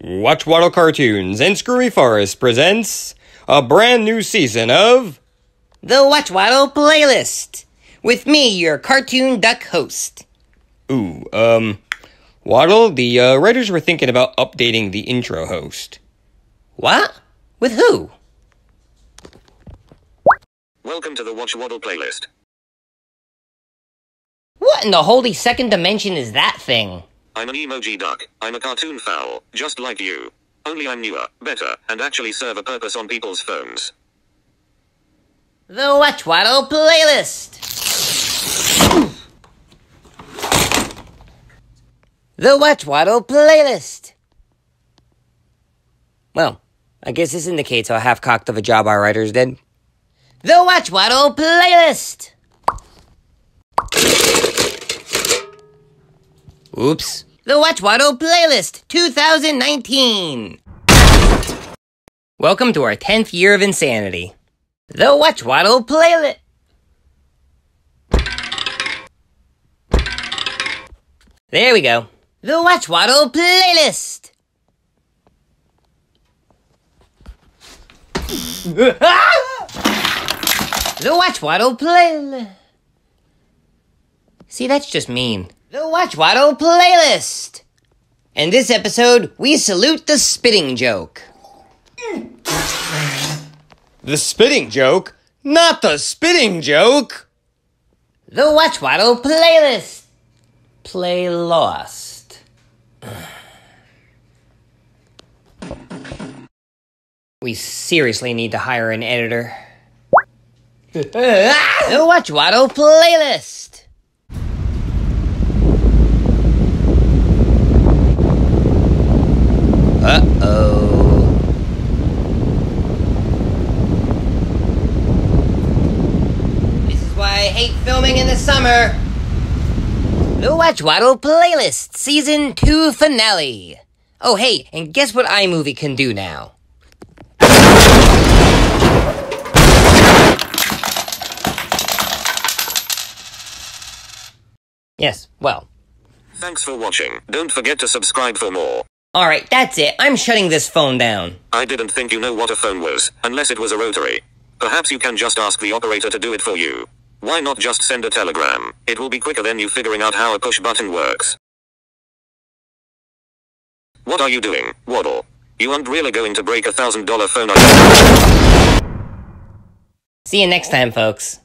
Watch Waddle Cartoons and Screwy Forest presents a brand new season of The Watch Waddle Playlist with me, your cartoon duck host. Ooh, um, Waddle, the uh, writers were thinking about updating the intro host. What? With who? Welcome to the Watch Waddle playlist. What in the holy second dimension is that thing? I'm an emoji duck. I'm a cartoon fowl, just like you. Only I'm newer, better, and actually serve a purpose on people's phones. The Watch Waddle Playlist. the Watch Waddle Playlist. Well, I guess this indicates how half cocked of a job our writers did. The Watch Waddle Playlist. Oops. The Watch Waddle Playlist 2019. Welcome to our 10th year of insanity. The Watch Waddle Playlist. There we go. The Watch Waddle Playlist. the Watch Waddle Playlist. See, that's just mean. The Watch Waddle Playlist. In this episode, we salute the spitting joke. The spitting joke? Not the spitting joke! The Watch Waddle Playlist. Play Lost. We seriously need to hire an editor. the Watch Waddle Playlist. Uh oh. This is why I hate filming in the summer. The Watch Waddle Playlist Season 2 Finale. Oh, hey, and guess what iMovie can do now? Yes, well. Thanks for watching. Don't forget to subscribe for more. Alright, that's it. I'm shutting this phone down. I didn't think you know what a phone was, unless it was a rotary. Perhaps you can just ask the operator to do it for you. Why not just send a telegram? It will be quicker than you figuring out how a push button works. What are you doing, Waddle? You aren't really going to break a thousand dollar phone. See you next time, folks.